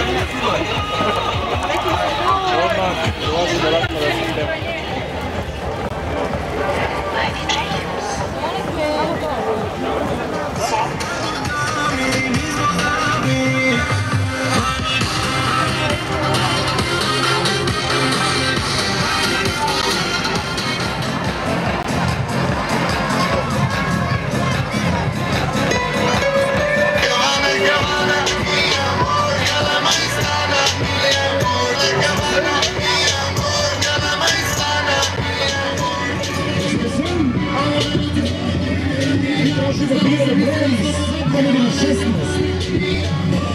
Avec les euh, Ваши записи, Дэвис, Дэвис, Дэвис, Дэвис,